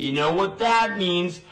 You know what that means?